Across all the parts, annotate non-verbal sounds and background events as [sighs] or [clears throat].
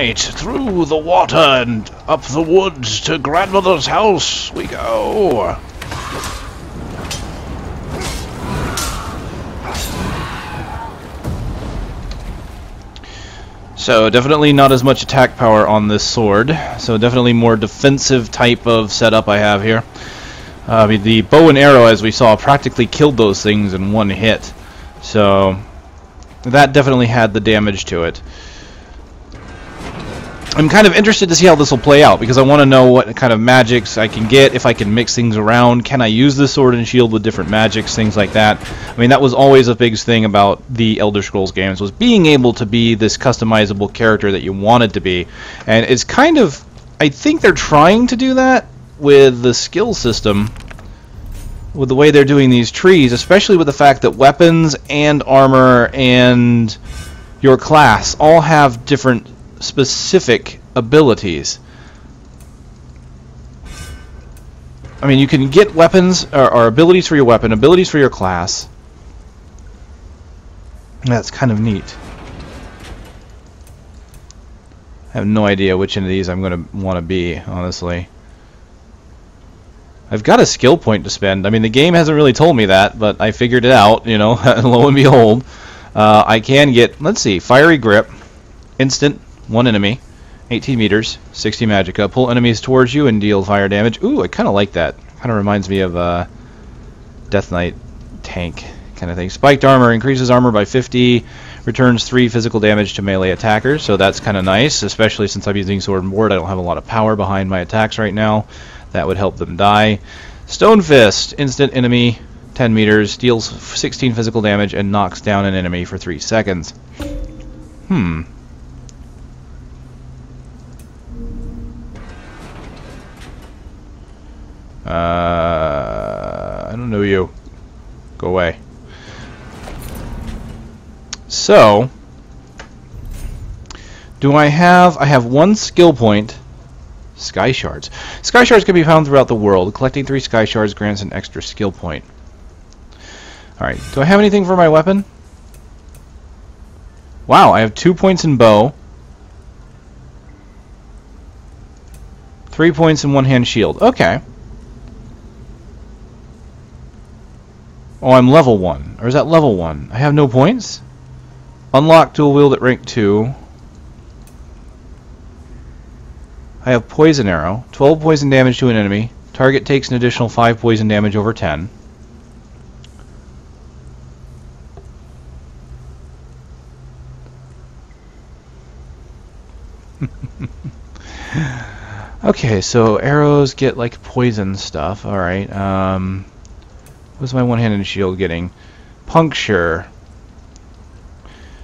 Through the water and up the woods to grandmother's house we go. So definitely not as much attack power on this sword. So definitely more defensive type of setup I have here. Uh, the bow and arrow, as we saw, practically killed those things in one hit. So that definitely had the damage to it. I'm kind of interested to see how this will play out because I want to know what kind of magics I can get, if I can mix things around, can I use the sword and shield with different magics, things like that. I mean, that was always a big thing about the Elder Scrolls games, was being able to be this customizable character that you wanted to be. And it's kind of, I think they're trying to do that with the skill system, with the way they're doing these trees, especially with the fact that weapons and armor and your class all have different specific abilities. I mean, you can get weapons or, or, abilities for your weapon, abilities for your class. That's kind of neat. I have no idea which one of these I'm going to want to be, honestly. I've got a skill point to spend. I mean, the game hasn't really told me that, but I figured it out, you know, [laughs] lo and behold. Uh, I can get, let's see, Fiery Grip, Instant, one enemy, 18 meters, 60 magicka. Pull enemies towards you and deal fire damage. Ooh, I kind of like that. Kind of reminds me of uh, Death Knight tank kind of thing. Spiked armor increases armor by 50, returns 3 physical damage to melee attackers, so that's kind of nice, especially since I'm using sword and board. I don't have a lot of power behind my attacks right now. That would help them die. Stone Fist, instant enemy, 10 meters, deals 16 physical damage and knocks down an enemy for 3 seconds. Hmm, Uh, I don't know you. Go away. So, do I have... I have one skill point. Sky Shards. Sky Shards can be found throughout the world. Collecting three Sky Shards grants an extra skill point. Alright, do I have anything for my weapon? Wow, I have two points in bow. Three points in one-hand shield. Okay. Oh, I'm level 1. Or is that level 1? I have no points? Unlock dual wield at rank 2. I have poison arrow. 12 poison damage to an enemy. Target takes an additional 5 poison damage over 10. [laughs] okay, so arrows get like poison stuff. Alright, um... What's my one-handed shield getting? Puncture.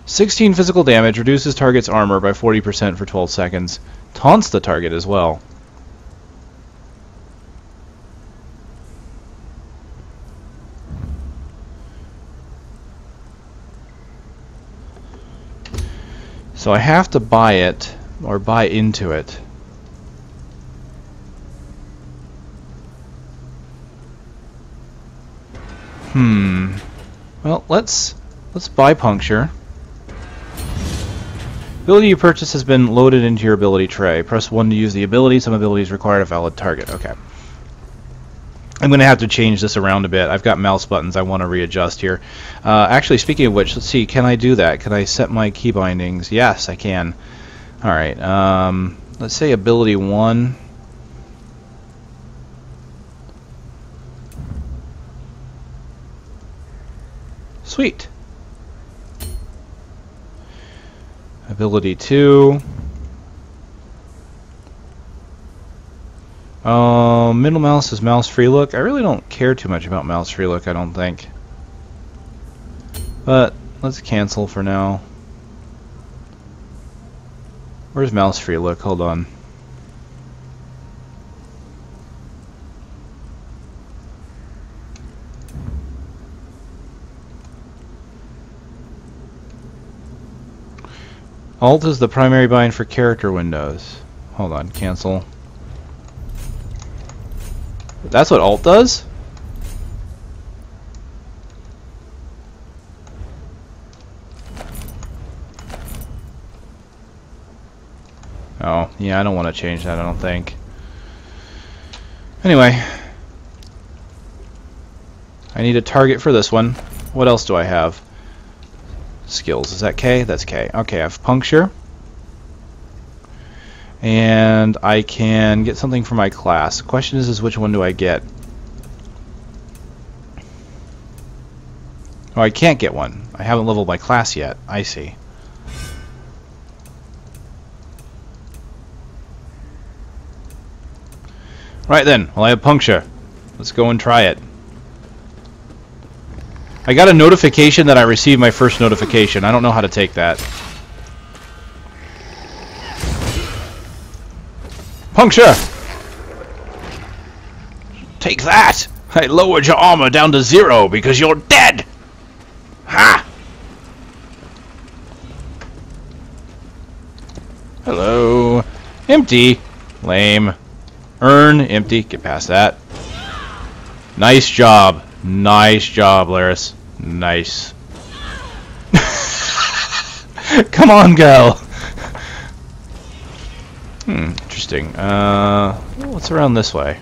16 physical damage, reduces target's armor by 40% for 12 seconds. Taunts the target as well. So I have to buy it, or buy into it. Hmm. Well, let's let's buy puncture. Ability you purchase has been loaded into your ability tray. Press 1 to use the ability. Some abilities require a valid target. Okay. I'm going to have to change this around a bit. I've got mouse buttons I want to readjust here. Uh, actually, speaking of which, let's see. Can I do that? Can I set my key bindings? Yes, I can. Alright. Um, let's say ability 1. Sweet. Ability 2. Uh, middle mouse is mouse free look. I really don't care too much about mouse free look, I don't think. But let's cancel for now. Where's mouse free look? Hold on. Alt is the primary bind for character windows. Hold on, cancel. That's what Alt does? Oh, yeah, I don't want to change that, I don't think. Anyway. I need a target for this one. What else do I have? Skills. Is that K? That's K. Okay, I have puncture. And I can get something for my class. The question is, is which one do I get? Oh, I can't get one. I haven't leveled my class yet. I see. Right then, well I have puncture. Let's go and try it. I got a notification that I received my first notification. I don't know how to take that. Puncture! Take that! I lowered your armor down to zero because you're dead! Ha! Hello. Empty. Lame. Earn. Empty. Get past that. Nice job. Nice job, Lyris. Nice. [laughs] Come on, girl. Hmm, interesting. Uh, what's around this way?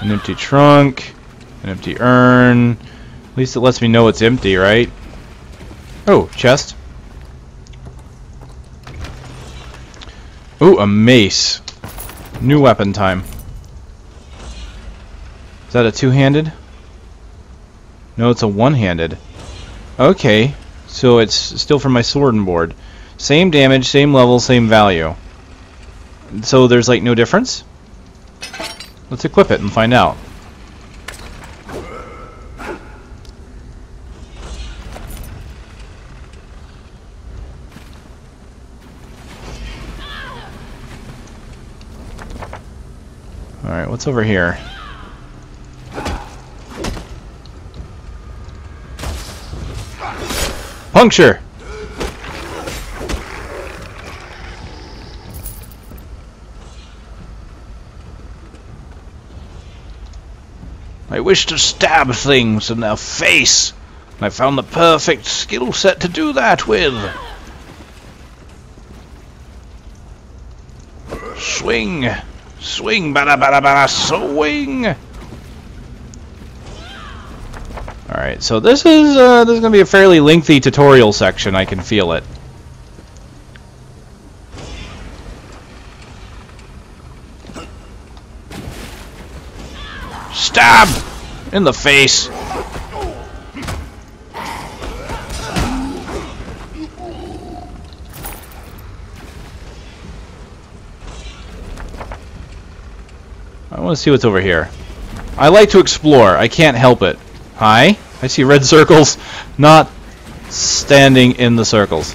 An empty trunk, an empty urn. At least it lets me know it's empty, right? Oh, chest. Oh, a mace. New weapon time. Is that a two-handed? No, it's a one-handed. Okay, so it's still from my sword and board. Same damage, same level, same value. So there's like no difference? Let's equip it and find out. Alright, what's over here? Puncture! I wish to stab things in their face. I found the perfect skill set to do that with. Swing! Swing, bada bada bada, swing! So this is uh, this is gonna be a fairly lengthy tutorial section, I can feel it. Stab! In the face! I want to see what's over here. I like to explore. I can't help it. Hi? I see red circles. Not standing in the circles.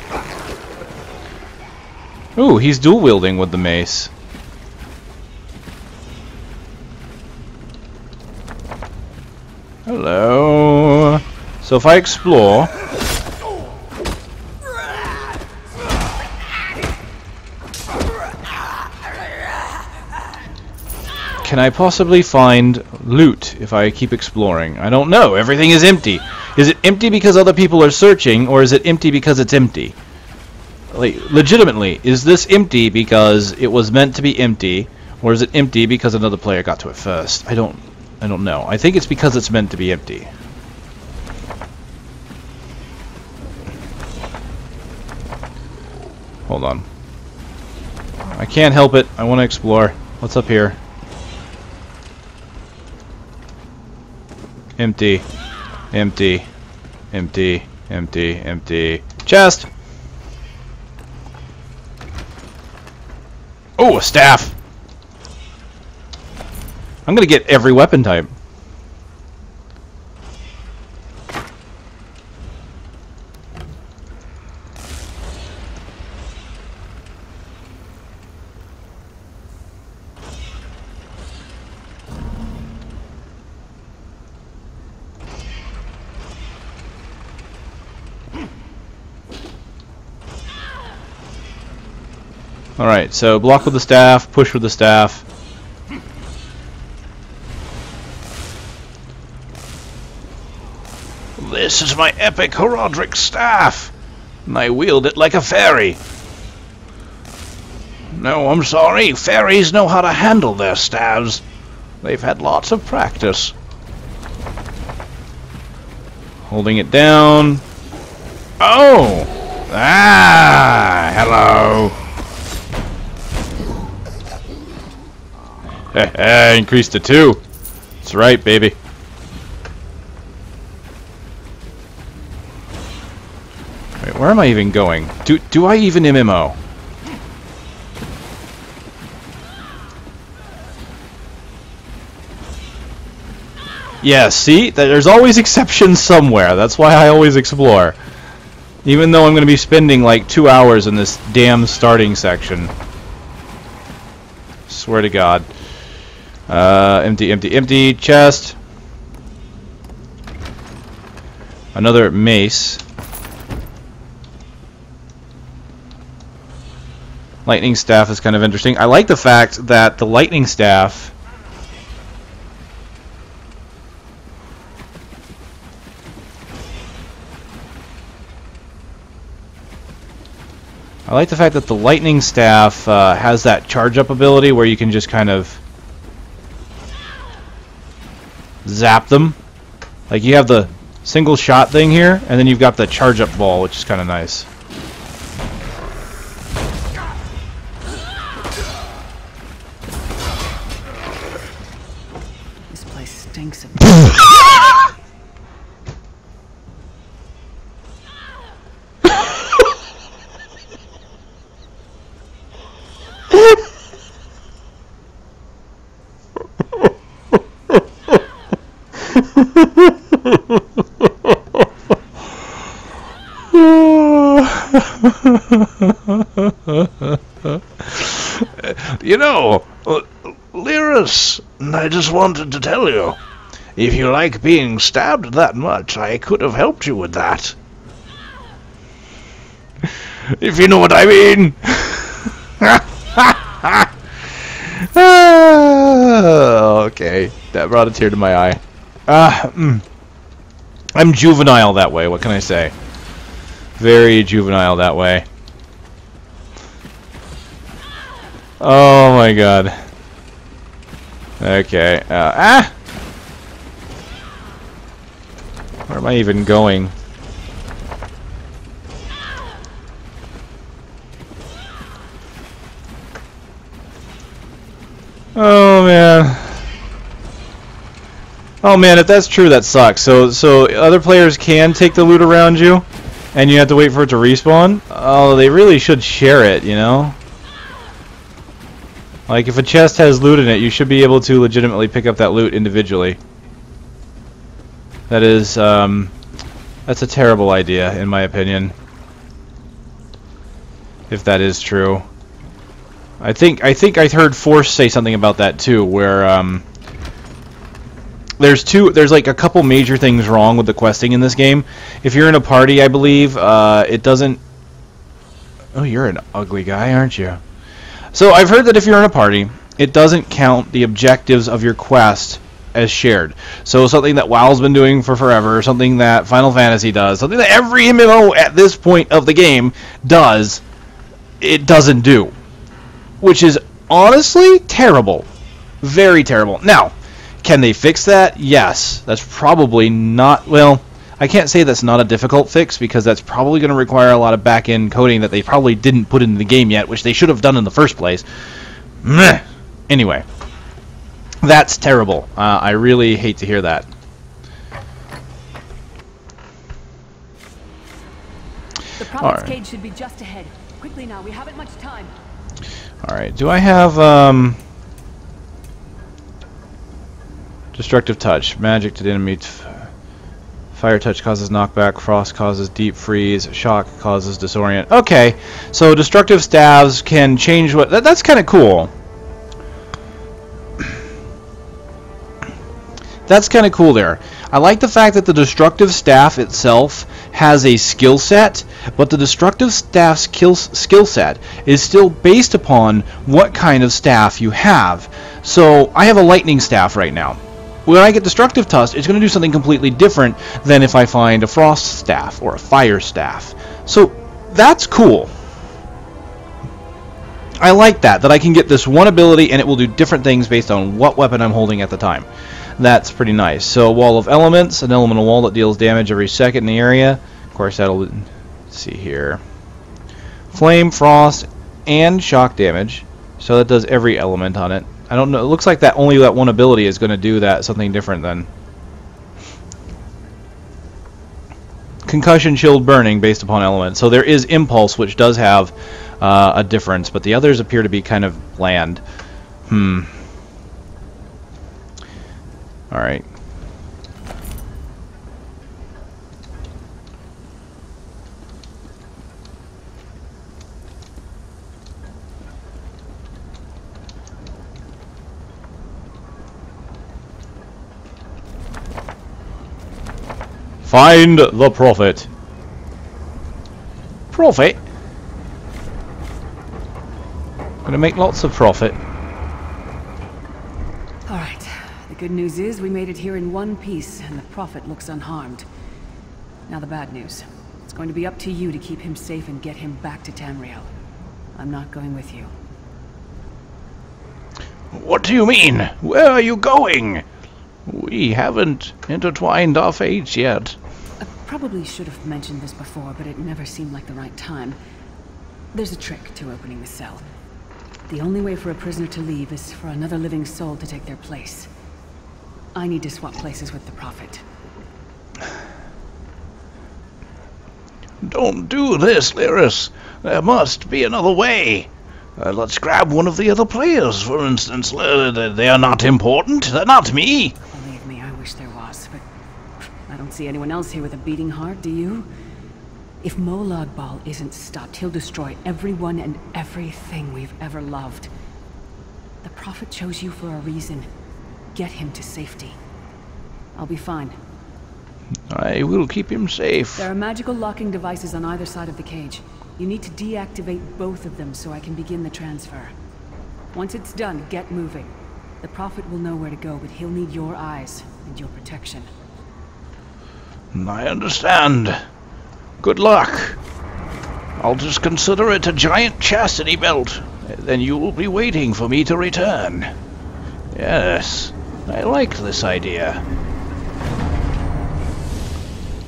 Ooh, he's dual wielding with the mace. Hello. So if I explore... Can I possibly find loot if I keep exploring? I don't know. Everything is empty. Is it empty because other people are searching, or is it empty because it's empty? Like, legitimately, is this empty because it was meant to be empty, or is it empty because another player got to it first? I don't I don't know. I think it's because it's meant to be empty. Hold on. I can't help it. I want to explore. What's up here? Empty. Empty. Empty. Empty. Empty. Chest! Oh, a staff! I'm gonna get every weapon type. Alright, so block with the staff, push with the staff. This is my epic Horadric staff, and I wield it like a fairy. No, I'm sorry. Fairies know how to handle their staves. They've had lots of practice. Holding it down. Oh! Ah! Hello! [laughs] Increased to two. That's right, baby. Wait, where am I even going? Do do I even MMO? Yeah, see? There's always exceptions somewhere. That's why I always explore. Even though I'm going to be spending like two hours in this damn starting section. Swear to God. Uh, empty, empty, empty. Chest. Another mace. Lightning staff is kind of interesting. I like the fact that the lightning staff I like the fact that the lightning staff uh, has that charge up ability where you can just kind of zap them. Like you have the single shot thing here, and then you've got the charge up ball, which is kind of nice. This place stinks of [laughs] You know, uh, Lyris, I just wanted to tell you, if you like being stabbed that much, I could have helped you with that. if you know what I mean. [laughs] Ah, okay, that brought a tear to my eye. Uh, mm. I'm juvenile that way, what can I say? Very juvenile that way. Oh my god. Okay, uh, ah! Where am I even going? Oh man. Oh man, if that's true, that sucks. So, so other players can take the loot around you, and you have to wait for it to respawn. Oh, they really should share it, you know. Like if a chest has loot in it, you should be able to legitimately pick up that loot individually. That is, um, that's a terrible idea, in my opinion. If that is true. I think I think I heard Force say something about that too, where um, there's two there's like a couple major things wrong with the questing in this game. If you're in a party, I believe uh, it doesn't. Oh, you're an ugly guy, aren't you? So I've heard that if you're in a party, it doesn't count the objectives of your quest as shared. So something that WoW's been doing for forever, something that Final Fantasy does, something that every MMO at this point of the game does, it doesn't do which is honestly terrible. Very terrible. Now, can they fix that? Yes. That's probably not, well, I can't say that's not a difficult fix because that's probably going to require a lot of back end coding that they probably didn't put into the game yet, which they should have done in the first place. Meh. Anyway, that's terrible. Uh, I really hate to hear that. The province Alright. cage should be just ahead. Quickly now, we haven't much time. Alright, do I have, um... Destructive Touch. Magic to the enemy. Fire Touch causes knockback. Frost causes deep freeze. Shock causes disorient. Okay, so Destructive Staves can change what... That, that's kind of cool. [clears throat] That's kind of cool there. I like the fact that the Destructive Staff itself has a skill set, but the Destructive Staff's kill, skill set is still based upon what kind of staff you have. So I have a Lightning Staff right now. When I get Destructive Touch, it's going to do something completely different than if I find a Frost Staff or a Fire Staff. So that's cool. I like that, that I can get this one ability and it will do different things based on what weapon I'm holding at the time. That's pretty nice. So, Wall of Elements, an elemental wall that deals damage every second in the area. Of course, that'll... see here. Flame, Frost, and Shock damage. So that does every element on it. I don't know. It looks like that only that one ability is going to do that something different than concussion, chilled, burning based upon element. So there is impulse, which does have uh, a difference, but the others appear to be kind of bland. Hmm. All right. Find the prophet. Profit? Gonna make lots of profit. All right. The good news is we made it here in one piece, and the Prophet looks unharmed. Now the bad news. It's going to be up to you to keep him safe and get him back to Tamriel. I'm not going with you. What do you mean? Where are you going? We haven't intertwined our fates yet. I probably should have mentioned this before, but it never seemed like the right time. There's a trick to opening the cell. The only way for a prisoner to leave is for another living soul to take their place. I need to swap places with the Prophet. Don't do this, Lyris. There must be another way. Uh, let's grab one of the other players, for instance. Uh, they are not important. They're not me. Me, I wish there was, but I don't see anyone else here with a beating heart, do you? If Molag Bal isn't stopped, he'll destroy everyone and everything we've ever loved. The Prophet chose you for a reason. Get him to safety. I'll be fine. I will keep him safe. There are magical locking devices on either side of the cage. You need to deactivate both of them so I can begin the transfer. Once it's done, get moving. The Prophet will know where to go, but he'll need your eyes and your protection. I understand. Good luck. I'll just consider it a giant chastity belt. Then you will be waiting for me to return. Yes, I like this idea.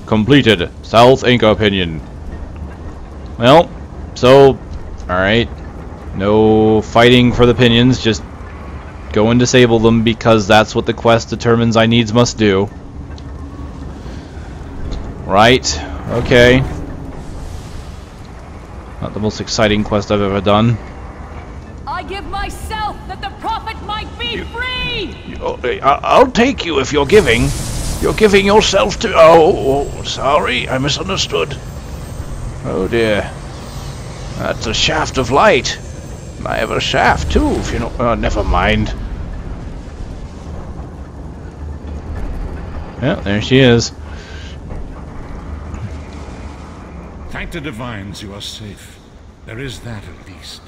Completed. South Inca opinion. Well, so, alright. No fighting for the pinions, just go and disable them because that's what the quest determines I needs must do. Right, okay. Not the most exciting quest I've ever done. I give myself that the Prophet might be free! Oh, I- I'll take you if you're giving. You're giving yourself to. Oh, oh, sorry, I misunderstood. Oh dear. That's a shaft of light. I have a shaft too, if you know. Oh, never mind. Yeah, there she is. Thank the divines you are safe. There is that at least.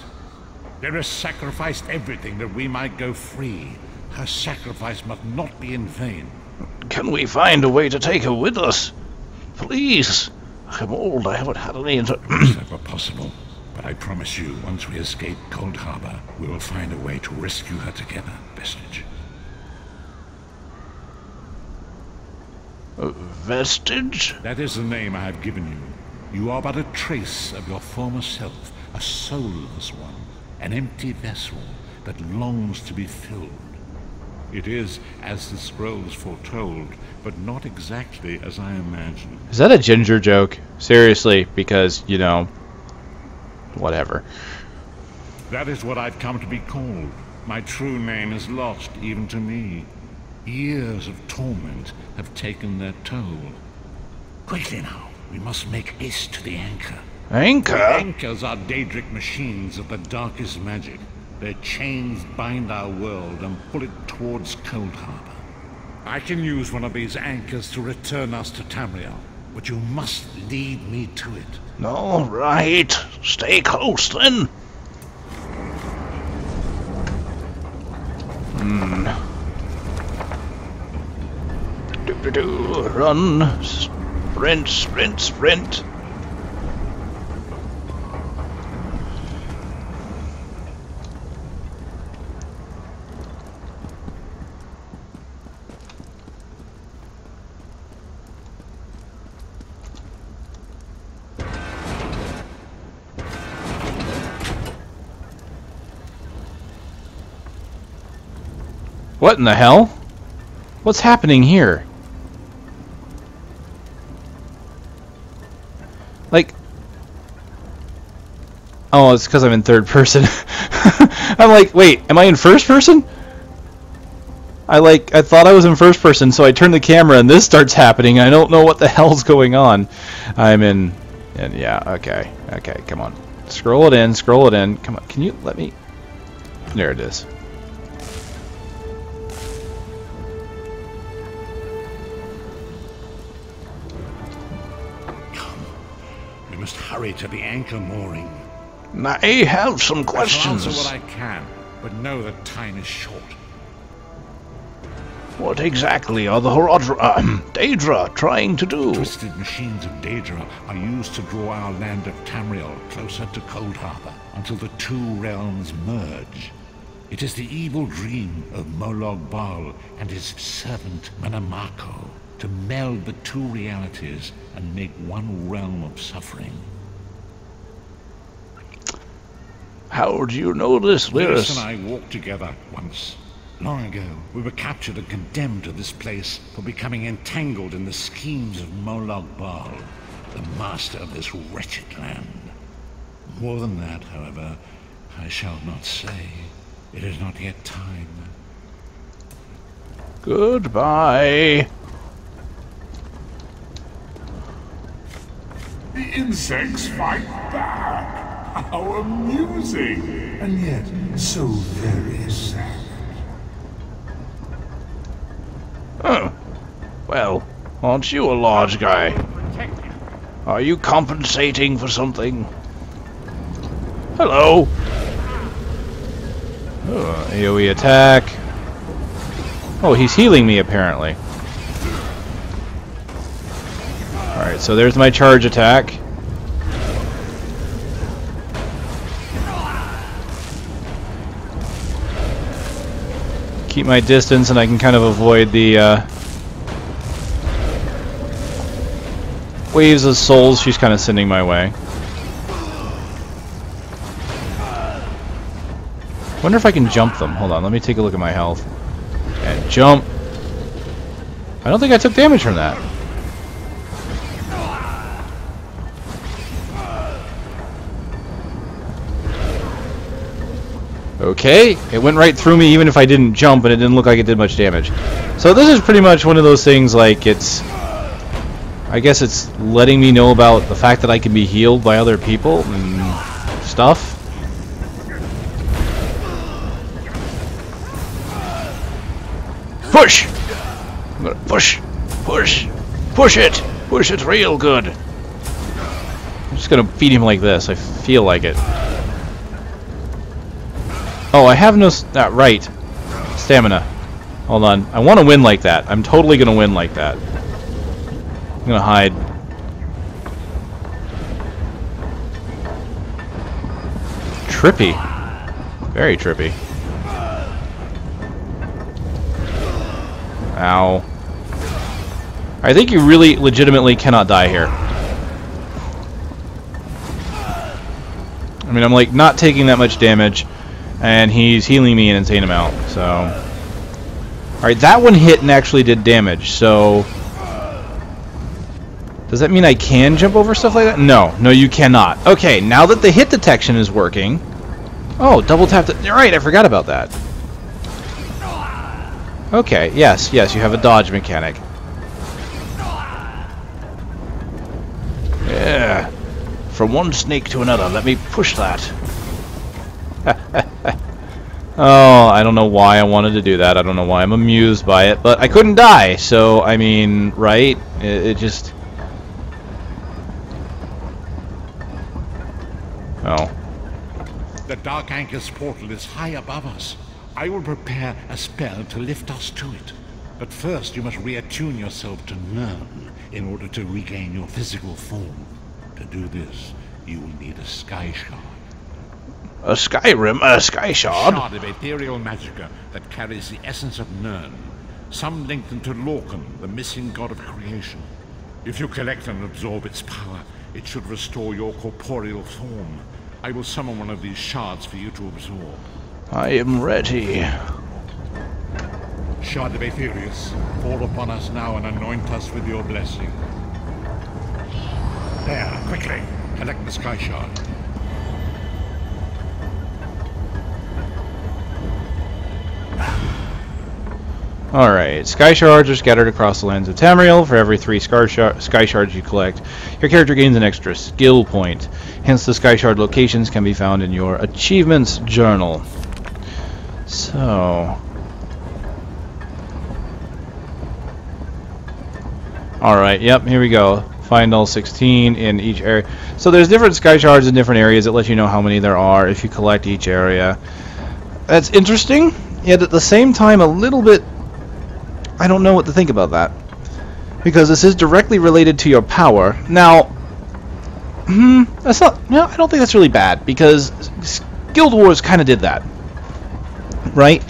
There has sacrificed everything that we might go free. Her sacrifice must not be in vain. Can we find a way to take her with us? Please. I'm old, I haven't had any inter. It's [clears throat] never possible. But I promise you, once we escape Coldharbour, we will find a way to rescue her together, Vestige. Uh, Vestige? That is the name I have given you. You are but a trace of your former self, a soulless one, an empty vessel that longs to be filled. It is as the scrolls foretold, but not exactly as I imagined. Is that a ginger joke? Seriously, because, you know, whatever. That is what I've come to be called. My true name is lost even to me. Years of torment have taken their toll. Quickly now, we must make haste to the anchor. Anchor? Anchors are Daedric machines of the darkest magic. Their chains bind our world and pull it towards Coldharbour. I can use one of these anchors to return us to Tamriel, but you must lead me to it. All right. Stay close then. Hmm. Do do do. Run. Sprint, sprint, sprint. What in the hell? What's happening here? Oh, it's because I'm in third person. [laughs] I'm like, wait, am I in first person? I like, I thought I was in first person, so I turn the camera and this starts happening. I don't know what the [laughs] hell's going on. I'm in, and yeah, okay, okay, come on. Scroll it in, scroll it in. Come on, can you let me? There it is. Come. We must hurry to the anchor mooring. I have some questions. I answer what I can, but know that time is short. What exactly are the Horodra, uh, Daedra trying to do? Twisted machines of Daedra are used to draw our land of Tamriel closer to Coldharbour until the two realms merge. It is the evil dream of Molag Bal and his servant Mannimarco to meld the two realities and make one realm of suffering. How do you know this, Lyris Lyris? and I walked together once. Long ago, we were captured and condemned to this place for becoming entangled in the schemes of Molag Bal, the master of this wretched land. More than that, however, I shall not say. It is not yet time. Goodbye. The insects fight back. How amusing, and yet so very sad. Huh. Well, aren't you a large guy? Are you compensating for something? Hello. Uh, AoE attack. Oh, he's healing me apparently. Alright, so there's my charge attack. Keep my distance and I can kind of avoid the uh, waves of souls she's kind of sending my way. Wonder if I can jump them. Hold on, let me take a look at my health. And jump. I don't think I took damage from that. Okay, it went right through me even if I didn't jump and it didn't look like it did much damage. So this is pretty much one of those things like it's... I guess it's letting me know about the fact that I can be healed by other people and stuff. Push! Push, push, push it, push it real good. I'm just gonna feed him like this. I feel like it. Oh, I have no... ah, right. Stamina. Hold on. I want to win like that. I'm totally gonna win like that. I'm gonna hide. Trippy. Very trippy. Ow. I think you really legitimately cannot die here. I mean, I'm like not taking that much damage, and he's healing me an insane amount. So, all right, that one hit and actually did damage. So, does that mean I can jump over stuff like that? No, no, you cannot. Okay, now that the hit detection is working. Oh, double tap. The, right. I forgot about that. Okay, yes, yes, you have a dodge mechanic. Yeah. From one snake to another. Let me push that. [laughs] Oh, I don't know why I wanted to do that. I don't know why I'm amused by it, but I couldn't die. So, I mean, right? It, it just. Oh. The Dark Anchor's portal is high above us. I will prepare a spell to lift us to it. But first, you must reattune yourself to Nirn in order to regain your physical form. To do this, you will need a Sky Shard. A Skyrim, a Sky Shard. shard of ethereal magicka that carries the essence of Nirn. Some linked into Lorkhan, the missing god of creation. If you collect and absorb its power, it should restore your corporeal form. I will summon one of these shards for you to absorb. I am ready. Shard of Aetherius, fall upon us now and anoint us with your blessing. There, quickly, collect the Sky Shard. Alright, Sky Shards are scattered across the lands of Tamriel. For every three Sky, Shard, Sky Shards you collect, your character gains an extra skill point. Hence, the Sky Shard locations can be found in your Achievements Journal. So... Alright, yep, here we go. Find all 16 in each area. So there's different Sky Shards in different areas that let you know how many there are if you collect each area. That's interesting, yet at the same time a little bit I don't know what to think about that. Because this is directly related to your power. Now, hmm, that's not, no, I don't think that's really bad, because Guild Wars kind of did that. Right?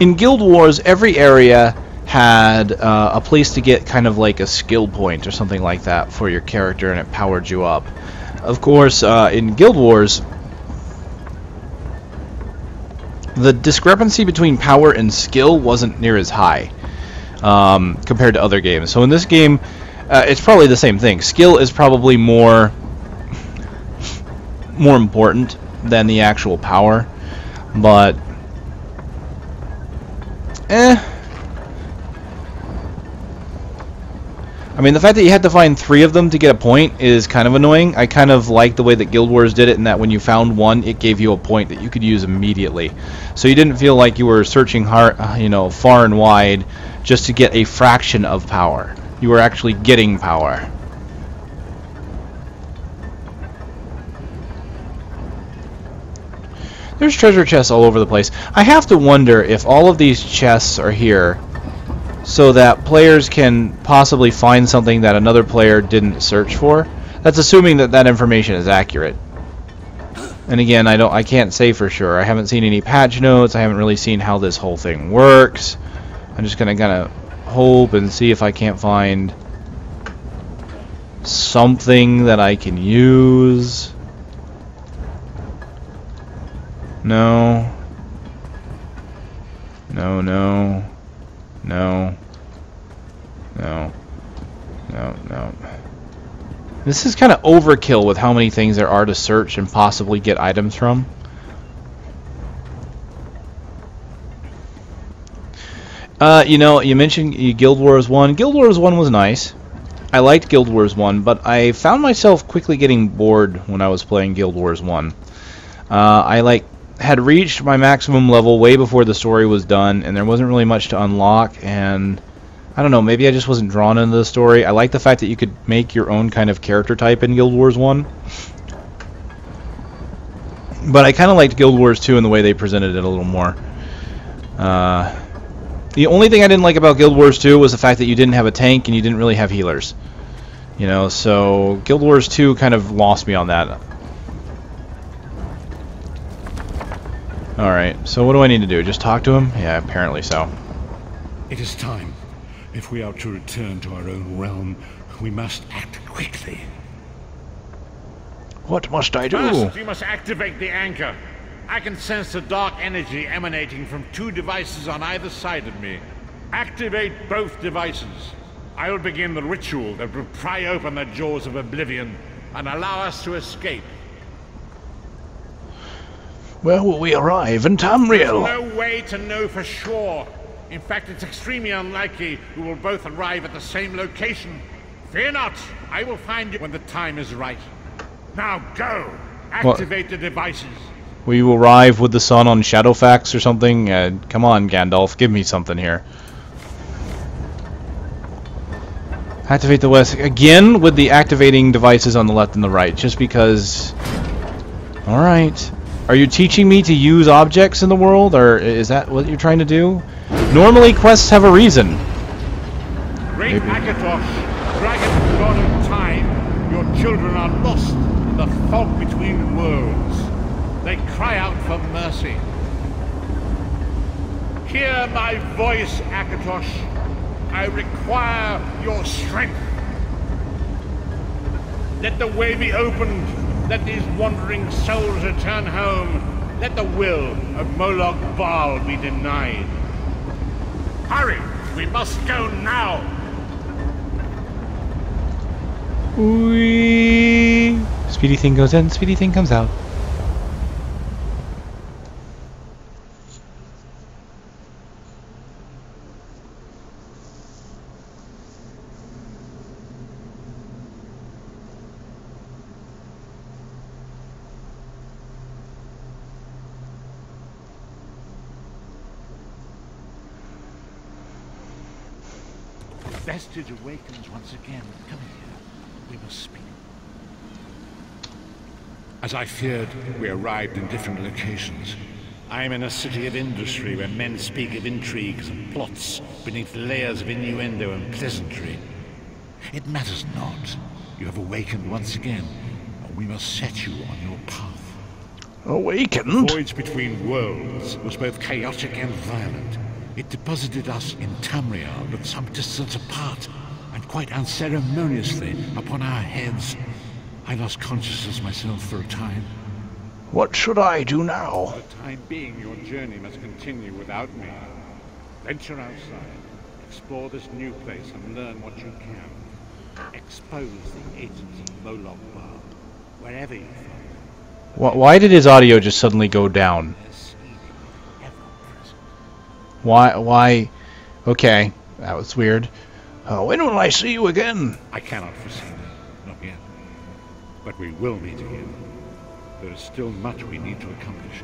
In Guild Wars, every area had uh, a place to get kind of like a skill point or something like that for your character, and it powered you up. Of course, uh, in Guild Wars, the discrepancy between power and skill wasn't near as high um, compared to other games. So in this game, uh, it's probably the same thing. Skill is probably more more important than the actual power, but eh. I mean, the fact that you had to find three of them to get a point is kind of annoying. I kind of like the way that Guild Wars did it in that when you found one, it gave you a point that you could use immediately. So you didn't feel like you were searching hard, uh, you know, far and wide just to get a fraction of power. You were actually getting power. There's treasure chests all over the place. I have to wonder if all of these chests are here so that players can possibly find something that another player didn't search for. That's assuming that that information is accurate. And again, I don't I can't say for sure. I haven't seen any patch notes. I haven't really seen how this whole thing works. I'm just gonna kind of hope and see if I can't find something that I can use. No. No, no. No. No. No, no. This is kind of overkill with how many things there are to search and possibly get items from. Uh, you know, you mentioned Guild Wars 1. Guild Wars 1 was nice. I liked Guild Wars 1, but I found myself quickly getting bored when I was playing Guild Wars 1. Uh, I like had reached my maximum level way before the story was done, and there wasn't really much to unlock, and I don't know, maybe I just wasn't drawn into the story. I like the fact that you could make your own kind of character type in Guild Wars 1. But I kind of liked Guild Wars 2 in the way they presented it a little more. Uh, the only thing I didn't like about Guild Wars 2 was the fact that you didn't have a tank and you didn't really have healers. You know, so Guild Wars 2 kind of lost me on that. Alright, so what do I need to do? Just talk to him? Yeah, apparently so. It is time. If we are to return to our own realm, we must act quickly. What must I do? First, you must activate the anchor. I can sense the dark energy emanating from two devices on either side of me. Activate both devices. I will begin the ritual that will pry open the jaws of oblivion and allow us to escape. Where will we arrive in Tamriel? There's no way to know for sure. In fact, it's extremely unlikely we will both arrive at the same location. Fear not, I will find you when the time is right. Now go! Activate what? the devices. We will arrive with the sun on Shadowfax or something? Uh, come on, Gandalf, give me something here. Activate the west. Again, with the activating devices on the left and the right, just because... Alright. Are you teaching me to use objects in the world, or is that what you're trying to do? Normally, quests have a reason. Great Akatosh, dragon god of time, your children are lost in the fog between worlds. They cry out for mercy. Hear my voice, Akatosh. I require your strength. Let the way be opened. Let these wandering souls return home. Let the will of Molag Bal be denied. Hurry! We must go now! Whee! Speedy thing goes in, speedy thing comes out. Vestige awakens once again. Come here. We must speak. As I feared, we arrived in different locations. I am in a city of industry where men speak of intrigues and plots beneath layers of innuendo and pleasantry. It matters not. You have awakened once again, and we must set you on your path. Awakened? The voyage between worlds was both chaotic and violent. It deposited us in Tamriel at some distance apart, and quite unceremoniously upon our heads. I lost consciousness myself for a time. What should I do now? For the time being, your journey must continue without me. Venture outside, explore this new place, and learn what you can. Expose the agents of Molag Bal, wherever you find them. Why did his audio just suddenly go down? Their seed ever present. Why? Why? Okay, that was weird. Uh, when will I see you again? I cannot foresee that, not yet. But we will meet again. There is still much we need to accomplish.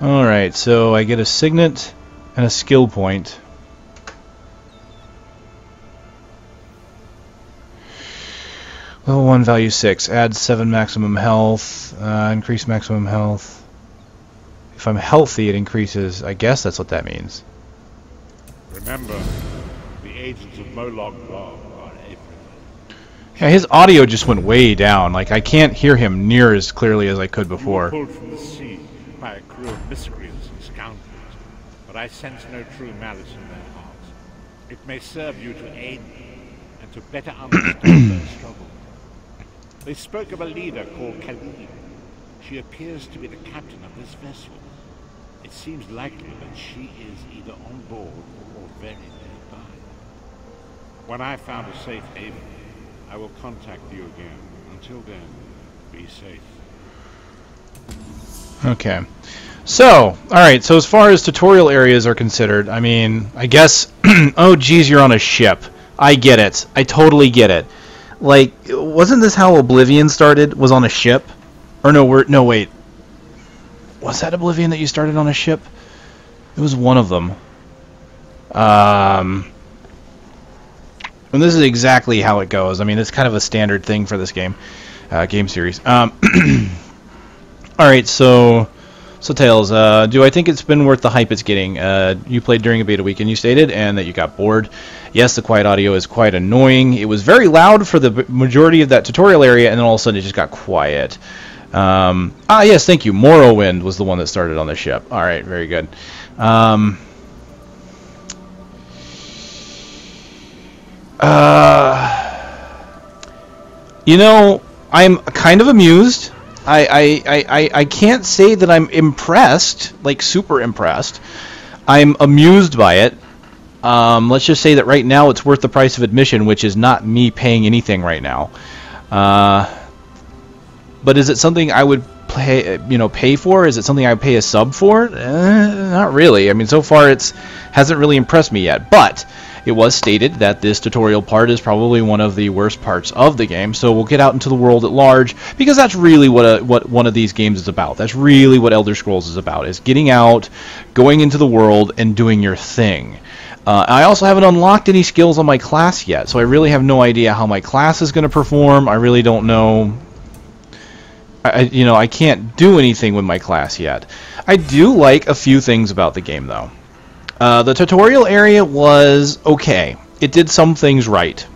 All right, so I get a signet and a skill point. Level one, value six. Add seven maximum health. Uh, increase maximum health. If I'm healthy, it increases. I guess that's what that means. Remember, the agents of Molag Bal. Yeah, his audio just went way down. Like I can't hear him near as clearly as I could before. pulled from the sea by a crew of miscreants and scoundrels, but I sense no true malice in their hearts. It may serve you to aid me and to better understand their [clears throat] struggle. They spoke of a leader called Kaleen. She appears to be the captain of this vessel. It seems likely that she is either on board or very nearby. When I found a safe haven, I will contact you again. Until then, be safe. Okay. So, alright, so as far as tutorial areas are considered, I mean, I guess, [clears throat] oh geez, you're on a ship. I get it. I totally get it. Like, wasn't this how Oblivion started? Was on a ship? Or no, we're, no, wait. Was that Oblivion that you started on a ship? It was one of them. Um, and this is exactly how it goes. I mean, it's kind of a standard thing for this game, uh, game series. Um, [clears throat] all right, so so Tails, uh, do I think it's been worth the hype it's getting? Uh, you played during a beta week, and you stated, and that you got bored. Yes, the quiet audio is quite annoying. It was very loud for the majority of that tutorial area, and then all of a sudden it just got quiet. Um, ah, yes, thank you. Morrowind was the one that started on the ship. All right, very good. Um, uh, you know, I'm kind of amused. I, I, I, I, can't say that I'm impressed, like super impressed. I'm amused by it. Um, let's just say that right now it's worth the price of admission, which is not me paying anything right now. Uh, but is it something I would pay, you know, pay for? Is it something I would pay a sub for? Uh, not really. I mean, so far it's hasn't really impressed me yet. But it was stated that this tutorial part is probably one of the worst parts of the game. So we'll get out into the world at large because that's really what a, what one of these games is about. That's really what Elder Scrolls is about: is getting out, going into the world, and doing your thing. Uh, I also haven't unlocked any skills on my class yet, so I really have no idea how my class is going to perform. I really don't know. I- you know, I can't do anything with my class yet. I do like a few things about the game, though. Uh, the tutorial area was okay. It did some things right.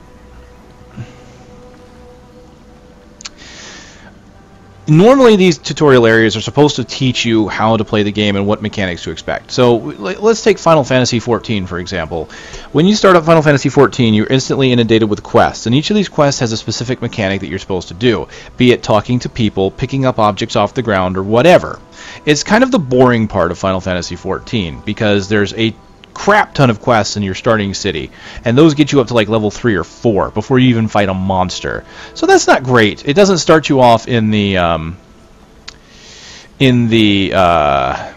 Normally these tutorial areas are supposed to teach you how to play the game and what mechanics to expect. So let's take Final Fantasy XIV for example. When you start up Final Fantasy XIV, you're instantly inundated with quests, and each of these quests has a specific mechanic that you're supposed to do, be it talking to people, picking up objects off the ground, or whatever. It's kind of the boring part of Final Fantasy XIV because there's a crap ton of quests in your starting city, and those get you up to like level three or four before you even fight a monster. So that's not great. It doesn't start you off in the um, in the uh,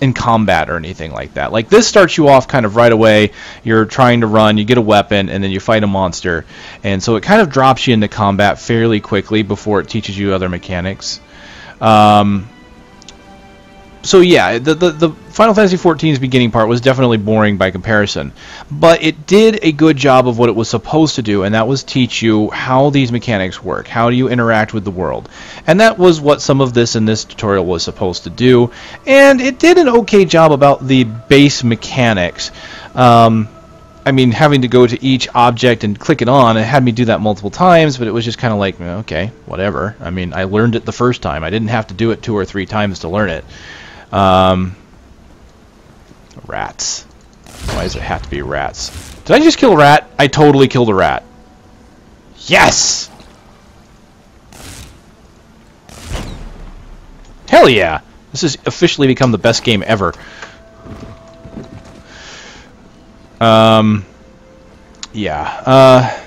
in combat or anything like that. Like this starts you off kind of right away. You're trying to run, you get a weapon, and then you fight a monster, and so it kind of drops you into combat fairly quickly before it teaches you other mechanics. Um, so yeah, the, the, the Final Fantasy XIV's beginning part was definitely boring by comparison, but it did a good job of what it was supposed to do, and that was teach you how these mechanics work, how do you interact with the world, and that was what some of this in this tutorial was supposed to do, and it did an okay job about the base mechanics. Um, I mean, having to go to each object and click it on, it had me do that multiple times, but it was just kind of like, okay, whatever. I mean, I learned it the first time. I didn't have to do it two or three times to learn it. Um, rats. Why does it have to be rats? Did I just kill a rat? I totally killed a rat. Yes! Hell yeah! This has officially become the best game ever. Um, yeah. Uh,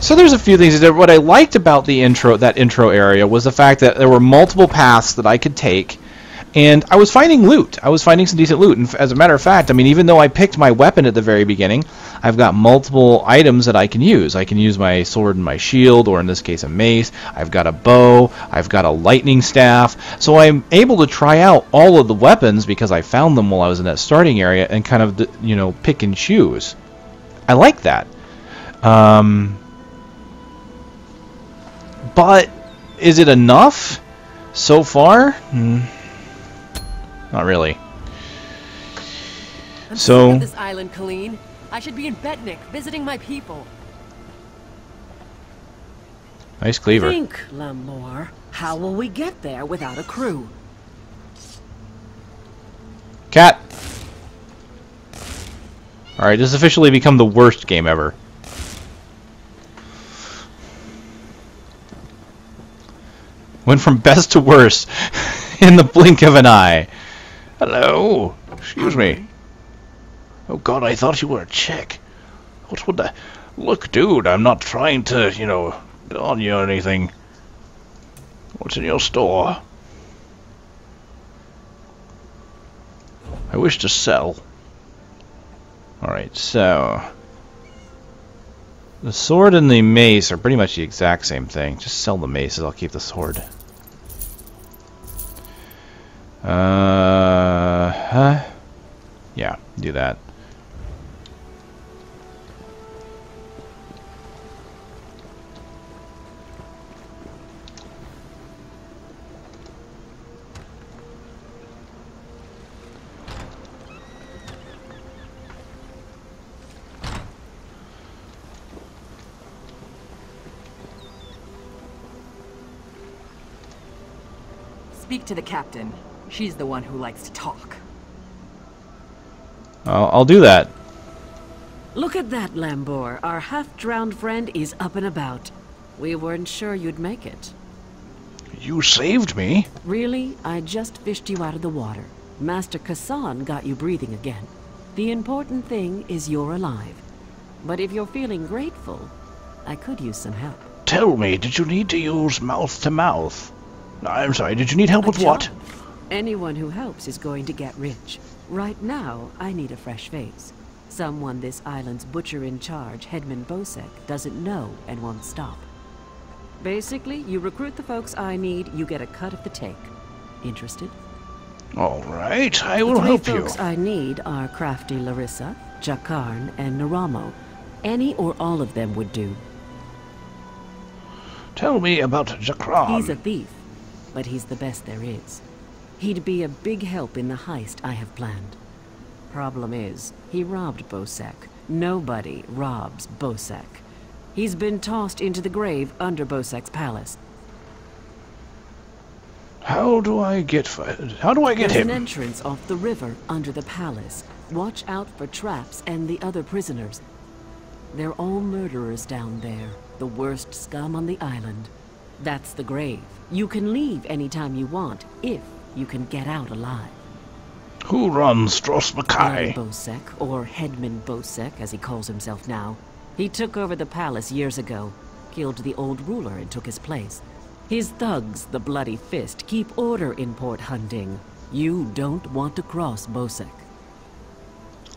So there's a few things. That, what I liked about the intro, that intro area, was the fact that there were multiple paths that I could take, and I was finding loot. I was finding some decent loot. And as a matter of fact, I mean, even though I picked my weapon at the very beginning, I've got multiple items that I can use. I can use my sword and my shield, or in this case, a mace. I've got a bow. I've got a lightning staff. So I'm able to try out all of the weapons because I found them while I was in that starting area, and kind of, you know, pick and choose. I like that. Um, but is it enough so far? Hmm. Not really. I'm so this island, Kaleen. I should be in Betnikh visiting my people. Nice cleaver. Think, Lambur. How will we get there without a crew? Cat. Alright, this has officially become the worst game ever. Went from best to worst [laughs] in the blink of an eye. Hello. Excuse me. Oh god, I thought you were a chick. What would the... Look, dude, I'm not trying to, you know, on you or anything. What's in your store? I wish to sell. Alright, so... The sword and the mace are pretty much the exact same thing. Just sell the maces, I'll keep the sword. Uh, huh? Yeah, do that. Speak to the captain. She's the one who likes to talk. I'll, I'll do that. Look at that, Lambur. Our half-drowned friend is up and about. We weren't sure you'd make it. You saved me? Really? I just fished you out of the water. Master Kassan got you breathing again. The important thing is you're alive. But if you're feeling grateful, I could use some help. Tell me, did you need to use mouth-to-mouth? -mouth? I'm sorry, did you need help A with job. what? Anyone who helps is going to get rich. Right now, I need a fresh face. Someone this island's butcher in charge, Headman Bhosek, doesn't know and won't stop. Basically, you recruit the folks I need, you get a cut of the take. Interested? All right, I will help you. The folks I need are Crafty Lerisa, Jakarn, and Naramo. Any or all of them would do. Tell me about Jakarn. He's a thief, but he's the best there is. He'd be a big help in the heist I have planned. Problem is, he robbed Bhosek. Nobody robs Bhosek. He's been tossed into the grave under Bhosek's palace. How do I get... How do I get There's him? an entrance off the river under the palace. Watch out for traps and the other prisoners. They're all murderers down there, the worst scum on the island. That's the grave. You can leave anytime you want, if you can get out alive. Who runs Jan Mackay? Bhosek, or Headman Bhosek as he calls himself now. He took over the palace years ago, killed the old ruler and took his place. His thugs, the Bloody Fist, keep order in Port Hunding. You don't want to cross Bhosek.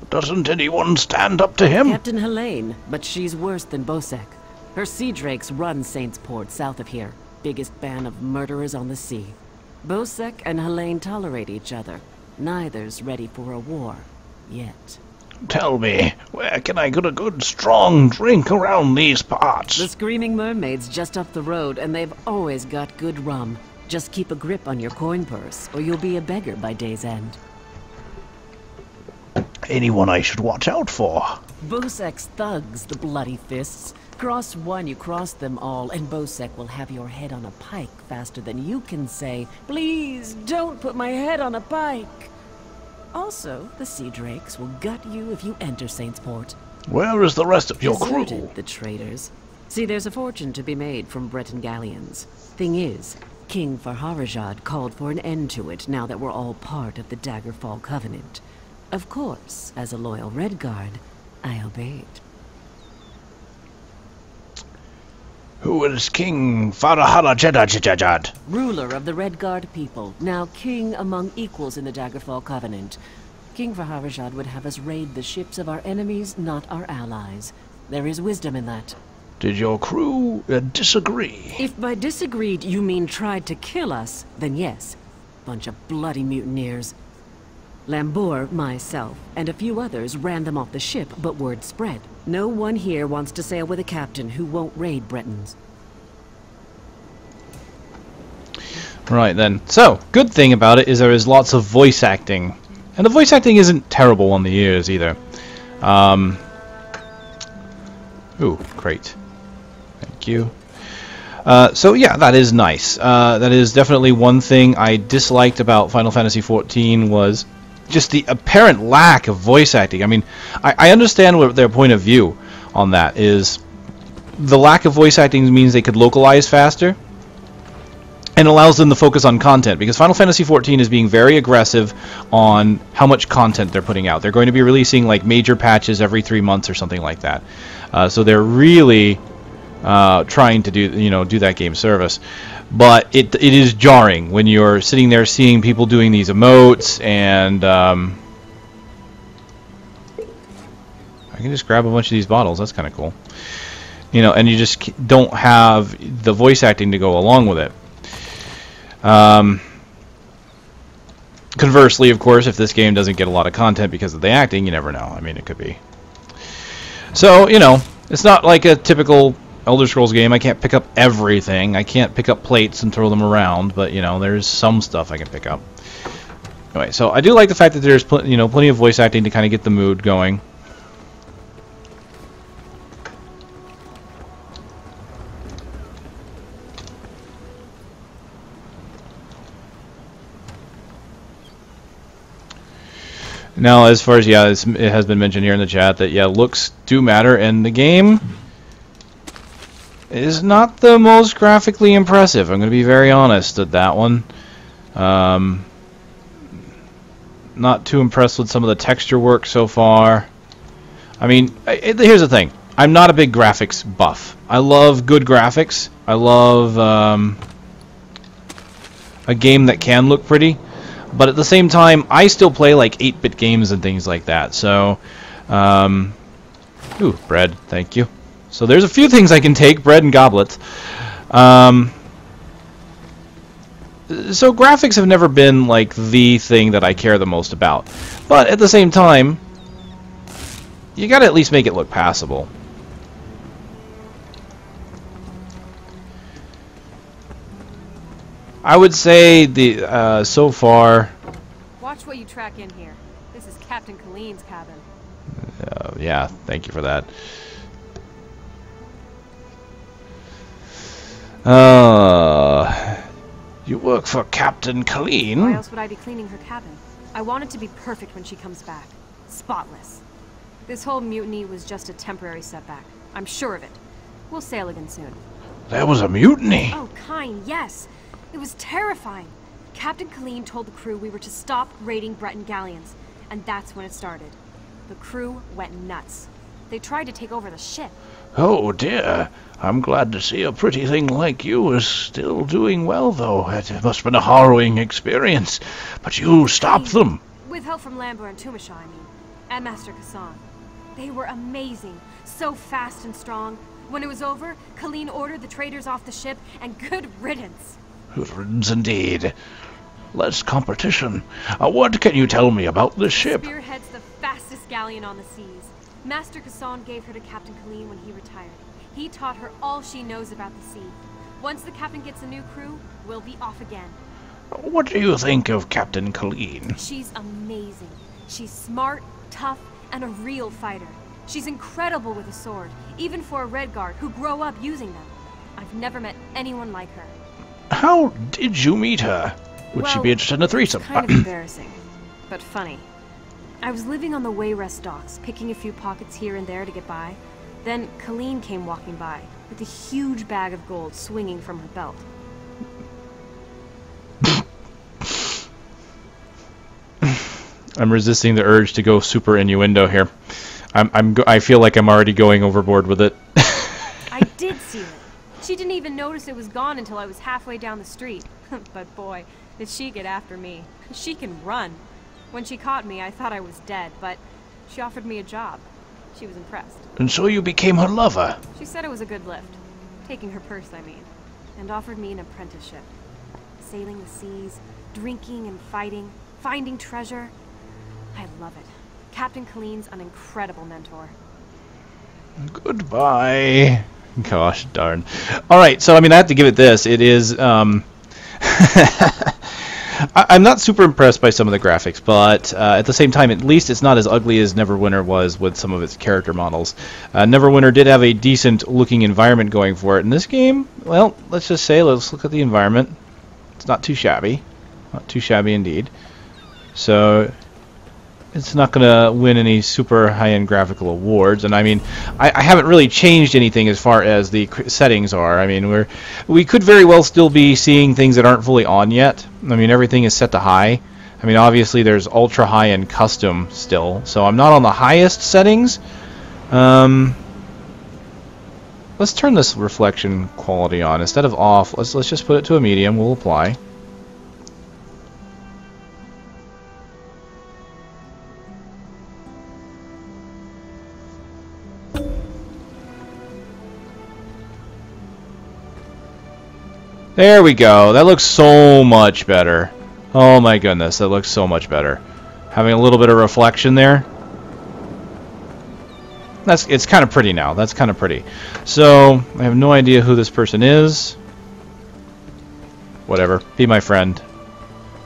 Doesn't anyone stand up to him? Captain Helane, but she's worse than Bhosek. Her sea drakes run Saintsport south of here. Biggest band of murderers on the sea. Bhosek and Helane tolerate each other. Neither's ready for a war. Yet. Tell me, where can I get a good strong drink around these parts? The Screaming Mermaid's just up the road, and they've always got good rum. Just keep a grip on your coin purse, or you'll be a beggar by day's end. Anyone I should watch out for? Bhosek's thugs, the bloody fists. Cross one, you cross them all, and Bhosek will have your head on a pike faster than you can say, Please, don't put my head on a pike! Also, the Sea Drakes will gut you if you enter Saintsport. Where is the rest of your crew? Deserted the traitors. See, there's a fortune to be made from Breton galleons. Thing is, King Fahara'jad called for an end to it now that we're all part of the Daggerfall Covenant. Of course, as a loyal Redguard, I obeyed. Who is King Farahara Jedajajad? Ruler of the Redguard people, now king among equals in the Daggerfall Covenant. King Fahara'jad would have us raid the ships of our enemies, not our allies. There is wisdom in that. Did your crew uh, disagree? If by disagreed you mean tried to kill us, then yes. Bunch of bloody mutineers. Lambur, myself, and a few others ran them off the ship, but word spread. No one here wants to sail with a captain who won't raid Bretons. Right then. So, good thing about it is there is lots of voice acting. And the voice acting isn't terrible on the ears either. Um, ooh, great. Thank you. Uh, so yeah, that is nice. Uh, that is definitely one thing I disliked about Final Fantasy XIV was just the apparent lack of voice acting. I mean, I, I understand what their point of view on that is. The lack of voice acting means they could localize faster, and allows them to focus on content because Final Fantasy XIV is being very aggressive on how much content they're putting out. They're going to be releasing like major patches every three months or something like that. Uh, so they're really uh, trying to do you know do that game service. But it it is jarring when you're sitting there seeing people doing these emotes and. Um, I can just grab a bunch of these bottles. That's kind of cool. You know, and you just don't have the voice acting to go along with it. Um, conversely, of course, if this game doesn't get a lot of content because of the acting, you never know. I mean, it could be. So, you know, it's not like a typical Elder Scrolls game. I can't pick up everything. I can't pick up plates and throw them around, but, you know, there's some stuff I can pick up. Anyway, so I do like the fact that there's, you know, plenty of voice acting to kind of get the mood going. Now, as far as yeah, it has been mentioned here in the chat that yeah, looks do matter, and the game is not the most graphically impressive. I'm going to be very honest at that one. Um, not too impressed with some of the texture work so far. I mean, it, here's the thing: I'm not a big graphics buff. I love good graphics. I love um, a game that can look pretty but at the same time, I still play like 8-bit games and things like that. So, um, ooh, bread, thank you. So there's a few things I can take, bread and goblets. Um, so graphics have never been like the thing that I care the most about. But at the same time, you gotta at least make it look passable. I would say the uh, so far, Watch what you track in here. This is Captain Kaleen's cabin. uh, yeah. Thank you for that. Uh, you work for Captain Kaleen? Why else would I be cleaning her cabin? I want it to be perfect when she comes back. Spotless. This whole mutiny was just a temporary setback. I'm sure of it. We'll sail again soon. There was a mutiny. Oh, kind, yes. It was terrifying. Captain Kaleen told the crew we were to stop raiding Breton galleons, and that's when it started. The crew went nuts. They tried to take over the ship. Oh dear. I'm glad to see a pretty thing like you is still doing well, though. It must have been a harrowing experience. But you stopped them. With help from Lambur and Tumashaw, I mean. And Master Kassan. They were amazing. So fast and strong. When it was over, Kaleen ordered the traders off the ship, and good riddance. Good riddance indeed. Less competition. Uh, what can you tell me about this ship? Spearhead's the fastest galleon on the seas. Master Kassan gave her to Captain Kaleen when he retired. He taught her all she knows about the sea. Once the captain gets a new crew, we'll be off again. What do you think of Captain Kaleen? She's amazing. She's smart, tough, and a real fighter. She's incredible with a sword, even for a Redguard who grow up using them. I've never met anyone like her. How did you meet her? Would she be interested in a threesome? Kind of [clears throat] embarrassing, but funny. I was living on the Wayrest docks, picking a few pockets here and there to get by. Then Kaleen came walking by, with a huge bag of gold swinging from her belt. I'm resisting the urge to go super innuendo here. I'm, I'm go- I feel like I'm already going overboard with it. I [laughs] did see it. She didn't even notice it was gone until I was halfway down the street. [laughs] but boy, did she get after me. She can run. When she caught me, I thought I was dead, but she offered me a job. She was impressed. and so you became her lover. She said it was a good lift. Taking her purse, I mean. And offered me an apprenticeship. Sailing the seas, drinking and fighting, finding treasure. I love it. Captain Kaleen's an incredible mentor. Goodbye. Gosh darn. All right, so I mean, I have to give it this. It is. Um, [laughs] I, I'm not super impressed by some of the graphics, but uh, at the same time, at least it's not as ugly as Neverwinter was with some of its character models. Uh, Neverwinter did have a decent looking environment going for it. In this game, well, let's just say, let's look at the environment. It's not too shabby, not too shabby indeed. So it's not going to win any super high-end graphical awards. And I mean, I, I haven't really changed anything as far as the settings are. I mean, we're we could very well still be seeing things that aren't fully on yet. I mean, everything is set to high. I mean, obviously there's ultra high and custom still, so I'm not on the highest settings. Um, let's turn this reflection quality on instead of off. Let's let's just put it to a medium. We'll apply. There we go. That looks so much better. Oh my goodness, that looks so much better. Having a little bit of reflection there. That's it's kind of pretty now. That's kind of pretty. So, I have no idea who this person is. Whatever. Be my friend.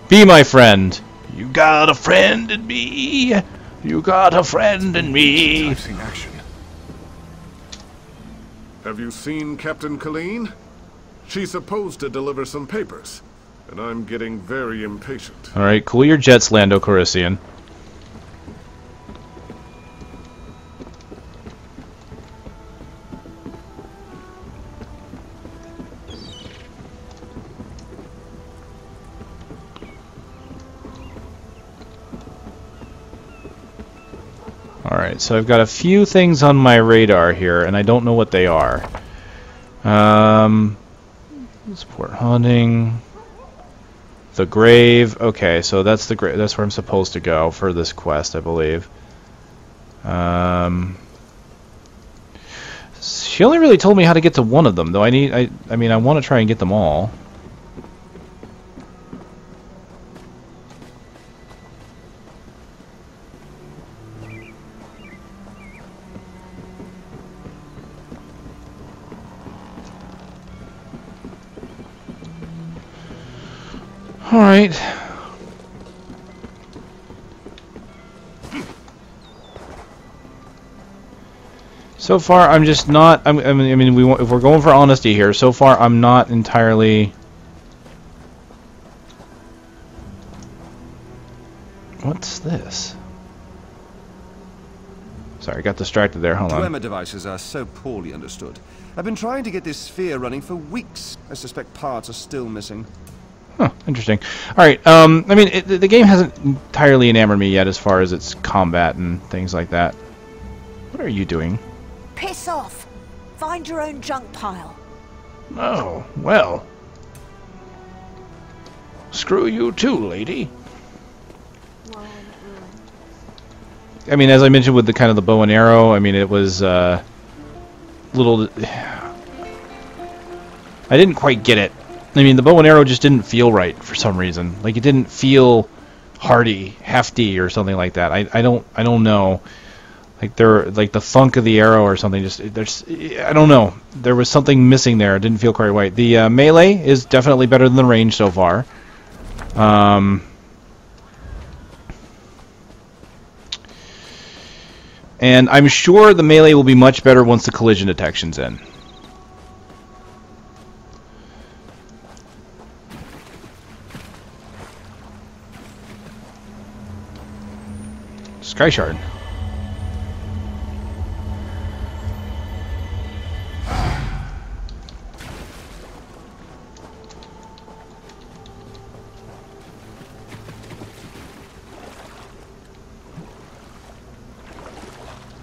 Be my friend. You got a friend in me. You got a friend in me. Have you seen Captain Colleen? She's supposed to deliver some papers, and I'm getting very impatient. All right, cool your jets, Lando Calrissian. Alright, so I've got a few things on my radar here, and I don't know what they are. Um, support hunting. The grave. Okay, so that's the grave. That's where I'm supposed to go for this quest, I believe. Um, she only really told me how to get to one of them, though. I need. I. I mean, I want to try and get them all. All right. So far, I'm just not. I'm, I mean, I mean, we want, if we're going for honesty here, so far I'm not entirely. What's this? Sorry, I got distracted there. Hold on. Dwemer devices are so poorly understood. I've been trying to get this sphere running for weeks. I suspect parts are still missing. Huh, interesting. All right. Um, I mean, it, the game hasn't entirely enamored me yet as far as its combat and things like that. What are you doing? Piss off! Find your own junk pile. Oh, well. Screw you too, lady. I mean, as I mentioned with the kind of the bow and arrow, I mean, it was uh, little. [sighs] I didn't quite get it. I mean, the bow and arrow just didn't feel right for some reason. Like it didn't feel hearty, hefty, or something like that. I, I don't I don't know. Like there, like the thunk of the arrow or something. Just there's I don't know. There was something missing there. It didn't feel quite right. The uh, melee is definitely better than the range so far. Um, and I'm sure the melee will be much better once the collision detection's in. Skyshard.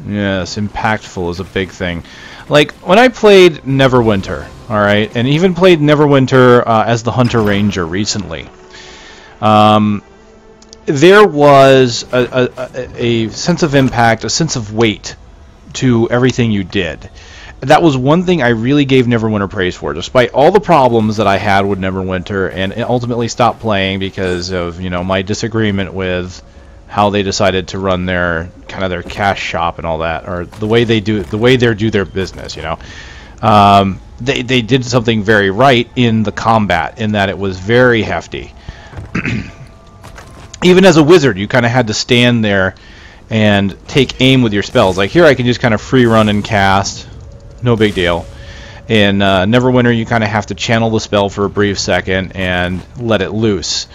Yes, impactful is a big thing. Like, when I played Neverwinter, alright, and even played Neverwinter uh, as the Hunter Ranger recently, um, there was a, a, a sense of impact, a sense of weight to everything you did. That was one thing I really gave Neverwinter praise for, despite all the problems that I had with Neverwinter, and ultimately stopped playing because of you know my disagreement with how they decided to run their kind of their cash shop and all that, or the way they do the way they do their business. You know, um, they they did something very right in the combat in that it was very hefty. [clears throat] Even as a wizard, you kind of had to stand there and take aim with your spells. Like here, I can just kind of free run and cast, no big deal. In uh, Neverwinter, you kind of have to channel the spell for a brief second and let it loose.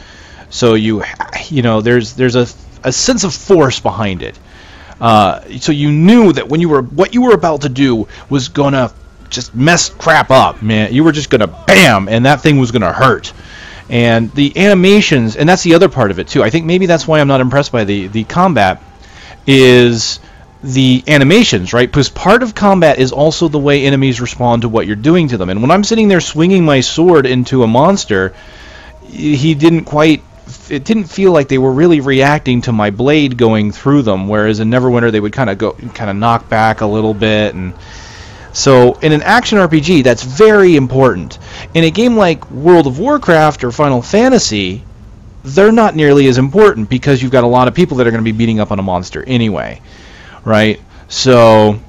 So you, you know, there's there's a a sense of force behind it. Uh, so you knew that when you were what you were about to do was gonna just mess crap up, man. You were just gonna bam, and that thing was gonna hurt. And the animations, and that's the other part of it too. I think maybe that's why I'm not impressed by the the combat, is the animations, right? Because part of combat is also the way enemies respond to what you're doing to them. And when I'm sitting there swinging my sword into a monster, he didn't quite it didn't feel like they were really reacting to my blade going through them. Whereas in Neverwinter, they would kind of go, kind of knock back a little bit, and so in an action RPG, that's very important. In a game like World of Warcraft or Final Fantasy, they're not nearly as important because you've got a lot of people that are going to be beating up on a monster anyway, right? So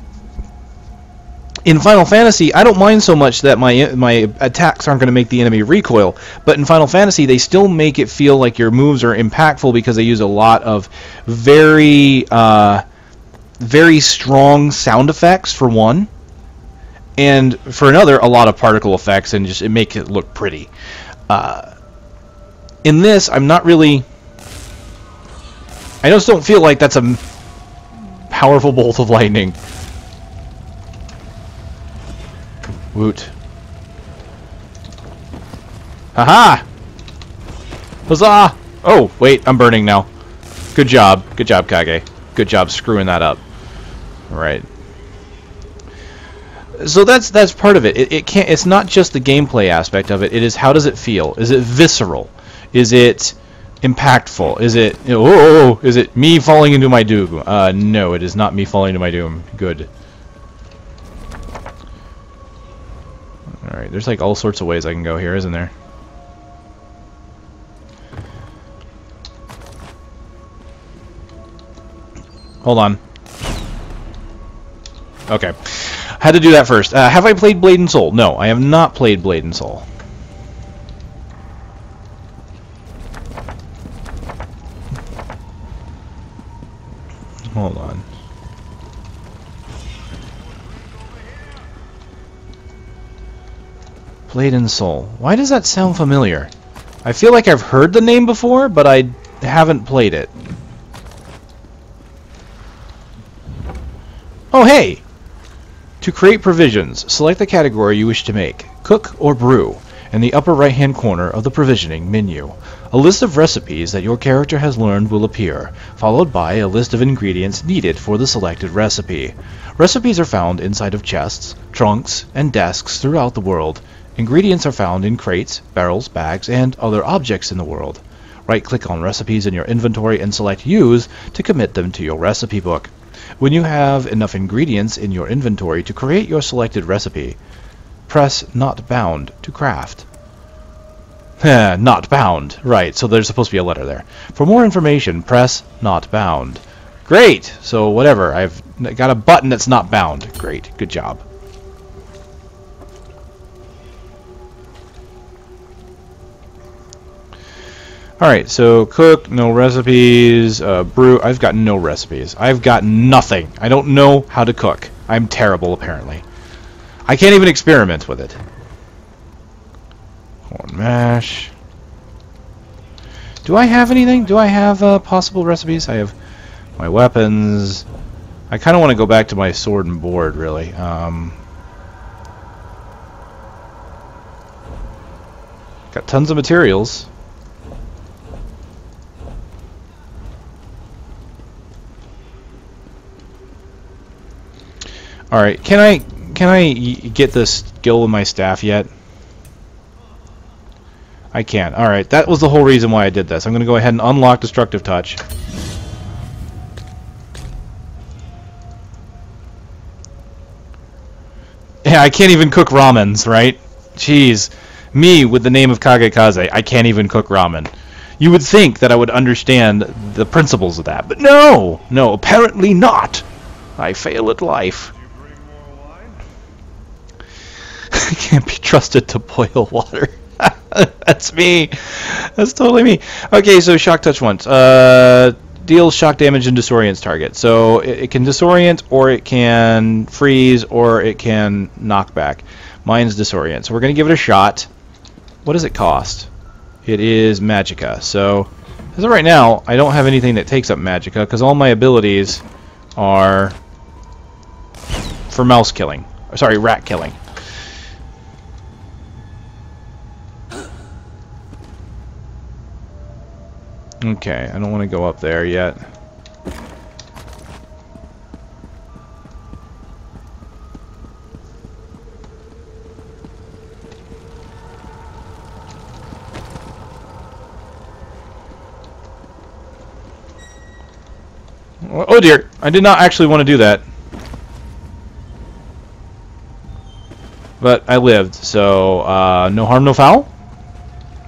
in Final Fantasy, I don't mind so much that my my attacks aren't going to make the enemy recoil, but in Final Fantasy, they still make it feel like your moves are impactful because they use a lot of very uh, very strong sound effects for one, and for another, a lot of particle effects, and just it makes it look pretty. Uh, in this, I'm not really. I just don't feel like that's a powerful [laughs] bolt of lightning. Woot. Haha! Huzzah! Oh, wait, I'm burning now. Good job. Good job, Kage. Good job screwing that up. Alright. So that's that's part of it. it. It can't it's not just the gameplay aspect of it, it is how does it feel? Is it visceral? Is it impactful? Is it you know, oh, is it me falling into my doom? Uh no, it is not me falling into my doom. Good. Alright, there's like all sorts of ways I can go here, isn't there? Hold on. Okay. Had to do that first. Uh, have I played Blade and Soul? No, I have not played Blade and Soul. Hold on. Blade and Soul. Why does that sound familiar? I feel like I've heard the name before, but I haven't played it. Oh, hey! To create provisions, select the category you wish to make, cook or brew, in the upper right-hand corner of the provisioning menu. A list of recipes that your character has learned will appear, followed by a list of ingredients needed for the selected recipe. Recipes are found inside of chests, trunks, and desks throughout the world. Ingredients are found in crates, barrels, bags, and other objects in the world. Right-click on recipes in your inventory and select Use to commit them to your recipe book. When you have enough ingredients in your inventory to create your selected recipe, press Not Bound to craft. [laughs] not bound. Right, so there's supposed to be a letter there. For more information, press Not Bound. Great! So whatever, I've got a button that's not bound. Great, good job. Alright, so cook, no recipes, uh, brew, I've got no recipes. I've got nothing. I don't know how to cook. I'm terrible, apparently. I can't even experiment with it. Corn mash. Do I have anything? Do I have uh, possible recipes? I have my weapons. I kind of want to go back to my sword and board, really. Um, got tons of materials. Alright, can I can I get this skill with my staff yet? I can't. Alright, that was the whole reason why I did this. I'm going to go ahead and unlock Destructive Touch. Yeah, I can't even cook ramens, right? Jeez. Me, with the name of Kagekaze, I can't even cook ramen. You would think that I would understand the principles of that, but no! No, apparently not! I fail at life. [laughs] can't be trusted to boil water. [laughs] That's me. That's totally me. Okay, so shock touch once. Uh, deals shock damage and disorients target. So it, it, can disorient, or it can freeze, or it can knock back. Mine's disorient. So we're going to give it a shot. What does it cost? It is Magicka. So as of right now, I don't have anything that takes up Magicka, because all my abilities are for mouse killing. Sorry, rat killing. Okay, I don't want to go up there yet. Oh dear, I did not actually want to do that. But I lived, so uh, no harm, no foul?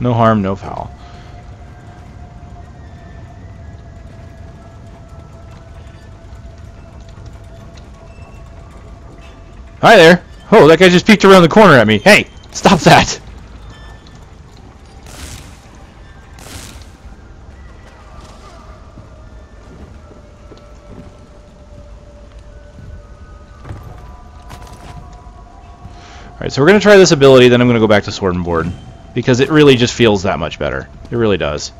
No harm, no foul. Hi there. Oh, that guy just peeked around the corner at me. Hey, stop that. Alright, so we're going to try this ability, then I'm going to go back to Sword and Board. Because it really just feels that much better. It really does.